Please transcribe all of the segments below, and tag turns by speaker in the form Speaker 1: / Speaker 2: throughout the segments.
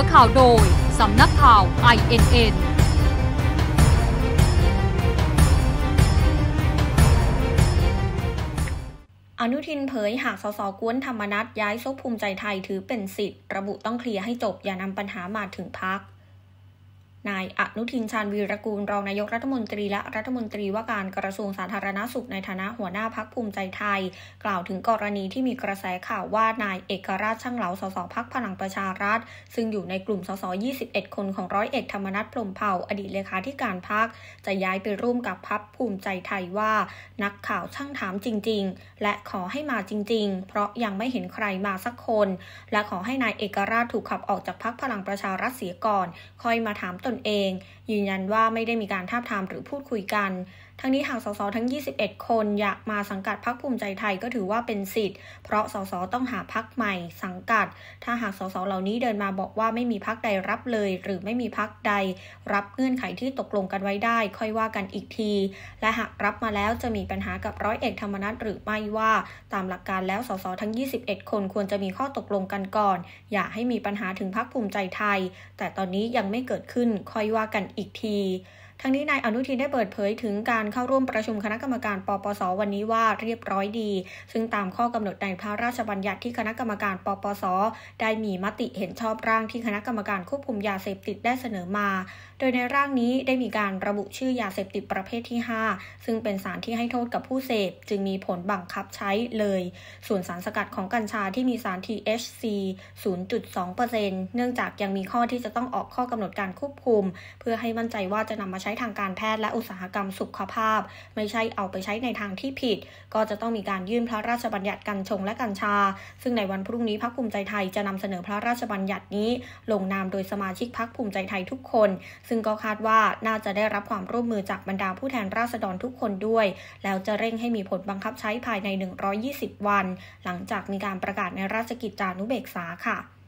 Speaker 1: อข่าวโดย สำนักข่าว INN
Speaker 2: อนุทินเผยหากสสกวนธรรมนัตย้ายซกภูมิใจไทยถือเป็นสิทธิ์ ระบุต้องเคลียร์ให้จบอย่านำปัญหามาถึงพัก นายอนุทินชาญวีรกูลรองนายกรัฐมนตรีและรัฐมนตรีว่าการกระทรวงสาธารณาสุขในฐานะหัวหน้าพักภูมิใจไทย กล่าวถึงกรณีที่มีกระแสข่าวว่านายเอกราชช่างเหลาสสพักพลังประชารัฐ ซึ่งอยู่ในกลุ่มสส 21 คนของร้อยเอกธรรมนัฐพรมเผ่าอดีตเลขาธิการพักจะย้ายไปร่วมกับพักภูมิใจไทยว่า นักข่าวช่างถามจริง ๆ และขอให้มาจริง ๆ เพราะยังไม่เห็นใครมาสักคน และขอให้นายเอกราชถูกขับออกจากพักพลังประชารัฐเสียก่อน ค่อยมาถามตนเอง ยืนยันว่าไม่ได้มีการทาบทามหรือพูดคุยกัน ทั้งนี้หากสสทั้ง 21 คนอยากมาสังกัดพักภูมิใจไทยก็ถือว่าเป็นสิทธิ์ เพราะสสต้องหาพักใหม่สังกัด ถ้าหากสสเหล่านี้เดินมาบอกว่าไม่มีพักใดรับเลย หรือไม่มีพักใด รับเงื่อนไขที่ตกลงกันไว้ได้ ค่อยว่ากันอีกที และหากรับมาแล้วจะมีปัญหากับร้อยเอกธรรมนัฐหรือไม่ว่า ตามหลักการแล้วสสทั้ง 21 คนควรจะมีข้อตกลงกันก่อน อย่าให้มีปัญหาถึงพักภูมิใจไทย แต่ตอนนี้ยังไม่เกิดขึ้นค่อยว่ากันอีกที ทั้งนี้นายอนุทินได้เปิดเผยถึงการเข้าร่วมประชุมคณะกรรมการปปส วันนี้ว่าเรียบร้อยดี ซึ่งตามข้อกำหนดในพระราชบัญญัติที่คณะกรรมการปปส ได้มีมติเห็นชอบร่างที่คณะกรรมการควบคุมยาเสพติดได้เสนอมา โดยในร่างนี้ได้มีการระบุชื่อยาเสพติดประเภทที่ 5 ซึ่งเป็นสารที่ให้โทษกับผู้เสพ จึงมีผลบังคับใช้เลย ส่วนสารสกัดของกัญชาที่มีสาร THC 0.2%เนื่องจากยังมีข้อที่จะต้องออกข้อกำหนดการควบคุม เพื่อให้มั่นใจว่าจะนำมาใช้้ทางการแพทย์และอุตสาหกรรมสุขภาพ ไม่ใช่เอาไปใช้ในทางที่ผิด ก็จะต้องมีการยื่นพระราชบัญญัติกัญชงและกัญชา ซึ่งในวันพรุ่งนี้พรรคภูมิใจไทยจะนำเสนอพระราชบัญญัตินี้ ลงนามโดยสมาชิกพรรคภูมิใจไทยทุกคน ซึ่งก็คาดว่าน่าจะได้รับความร่วมมือจากบรรดาผู้แทนราษฎรทุกคนด้วย แล้วจะเร่งให้มีผลบังคับใช้ภายใน 120 วัน หลังจากมีการประกาศในราชกิจจานุเบกษาค่ะ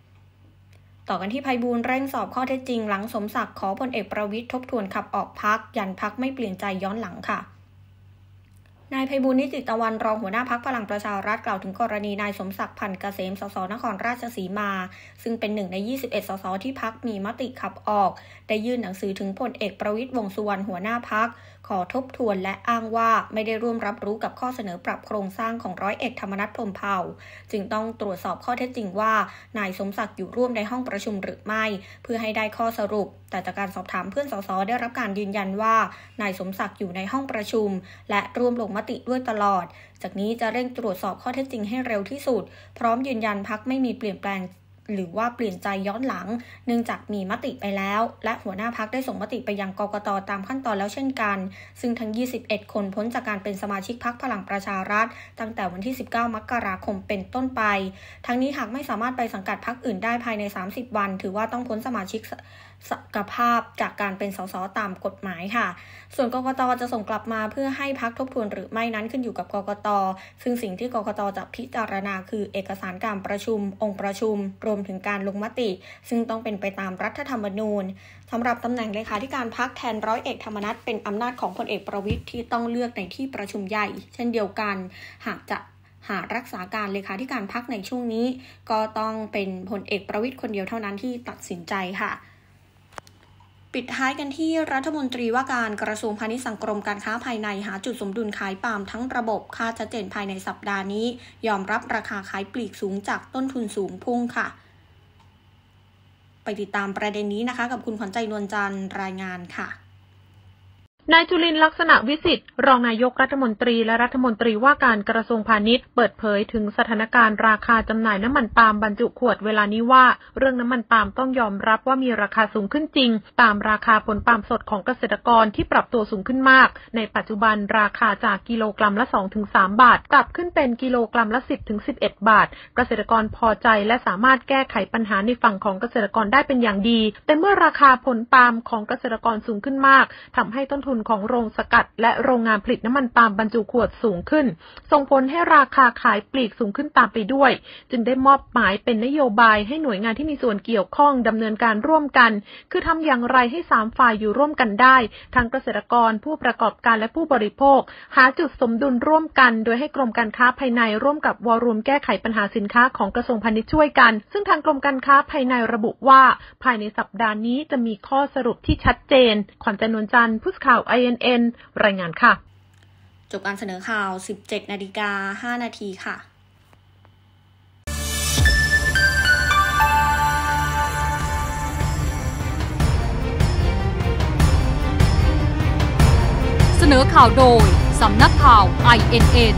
Speaker 2: ต่อกันที่ภัยบูลเร่งสอบข้อเท็จจริง หลังสมศักดิ์ขอพลเอกประวิทย์ทบทวนขับออกพักยันพักไม่เปลี่ยนใจย้อนหลังค่ะ นายไพบูลนิติตะวันรองหัวหน้าพักพลังประชารัฐกล่าวถึงกรณีนายสมศักดิ์พันธ์เกษมสสนครราชสีมา ซึ่งเป็นหนึ่งใน 21 สสที่พักมีมติขับออก ได้ยื่นหนังสือถึงพลเอกประวิตยวงสุวรรณหัวหน้าพัก ขอทบทวนและอ้างว่าไม่ได้ร่วมรับรู้กับข้อเสนอปรับโครงสร้างของร้อยเอกธรรมนัฐพรมเผ่า จึงต้องตรวจสอบข้อเท็จจริงว่า นายสมศักดิ์อยู่ร่วมในห้องประชุมหรือไม่ เพื่อให้ได้ข้อสรุป แต่จากการสอบถามเพื่อนสสได้รับการยืนยันว่า นายสมศักดิ์อยู่ในห้องประชุม และร่วมลงมติด้วยตลอด จากนี้จะเร่งตรวจสอบข้อเท็จจริงให้เร็วที่สุด พร้อมยืนยันพักไม่มีเปลี่ยนแปลงหรือว่าเปลี่ยนใจย้อนหลัง เนื่องจากมีมติไปแล้ว และหัวหน้าพักได้ส่งมติไปยังกกตตามขั้นตอนแล้วเช่นกัน ซึ่งทั้ง 21 คนพ้นจากการเป็นสมาชิกพักพลังประชารัฐ ตั้งแต่วันที่ 19 มกราคมเป็นต้นไป ทั้งนี้หากไม่สามารถไปสังกัดพักอื่นได้ภายใน 30 วัน ถือว่าต้องพ้นสมาชิก สกภาพจากการเป็นสสตามกฎหมายค่ะ ส่วนกกตจะส่งกลับมาเพื่อให้พักทบทวนหรือไม่นั้นขึ้นอยู่กับกกต ซึ่งสิ่งที่กกตจะพิจารณาคือเอกสารการประชุม องค์ประชุม รวมถึงการลงมติ ซึ่งต้องเป็นไปตามรัฐธรรมนูญสำหรับตำแหน่งเลขาธิการพักแทนร้อยเอกธรรมนัฐเป็นอำนาจของพลเอกประวิทย์ที่ต้องเลือกในที่ประชุมใหญ่ เช่นเดียวกัน หากจะหารักษาการเลขาธิการพักในช่วงนี้ ก็ต้องเป็นพลเอกประวิทย์คนเดียวเท่านั้นที่ตัดสินใจค่ะ ปิดท้ายกันที่รัฐมนตรีว่าการกระทรวงพาณิชย์สังคมการค้าภายในหาจุดสมดุลขายปาล์มทั้งระบบค่าชัดเจนภายในสัปดาห์นี้ ยอมรับราคาขายปลีกสูงจากต้นทุนสูงพุ่งค่ะ ไปติดตามประเด็นนี้นะคะ กับคุณขวัญใจนวลจันทร์รายงานค่ะ
Speaker 3: นายจุลินลักษณะวิสิทธิ์รองนายกรัฐมนตรีและรัฐมนตรีว่าการกระทรวงพาณิชย์เปิดเผยถึงสถานการณ์ราคาจำหน่ายน้ำมันปาล์มบรรจุขวดเวลานี้ว่า เรื่องน้ำมันปาล์มต้องยอมรับว่ามีราคาสูงขึ้นจริง ตามราคาผลปาล์มสดของเกษตรกรที่ปรับตัวสูงขึ้นมาก ในปัจจุบันราคาจากกิโลกรัมละ 2-3 บาทกลับขึ้นเป็นกิโลกรัมละ 10-11 บาท เกษตรกรพอใจและสามารถแก้ไขปัญหาในฝั่งของเกษตรกรได้เป็นอย่างดี แต่เมื่อราคาผลปาล์มของเกษตรกรสูงขึ้นมากทำให้ต้นทุนทุนของโรงสกัด และโรงงานผลิตน้ำมันปาล์มบรรจุขวดสูงขึ้น ส่งผลให้ราคาขายปลีกสูงขึ้นตามไปด้วย จึงได้มอบหมายเป็นนโยบายให้หน่วยงานที่มีส่วนเกี่ยวข้องดำเนินการร่วมกัน คือทำอย่างไรให้สามฝ่ายอยู่ร่วมกันได้ ทั้งเกษตรกรผู้ประกอบการและผู้บริโภค หาจุดสมดุลร่วมกัน โดยให้กรมการค้าภายในร่วมกับวอรุมแก้ไขปัญหาสินค้าของกระทรวงพาณิชย์ช่วยกัน ซึ่งทางกรมการค้าภายในระบุว่า ภายในสัปดาห์นี้จะมีข้อสรุปที่ชัดเจน ขวัญใจนวลจันทร์ผู้สข่าว INN รายงานค่ะ
Speaker 2: จบการเสนอข่าว 17 นาฬิกา 5 นาทีค่ะ
Speaker 1: เสนอข่าวโดย สำนักข่าว INN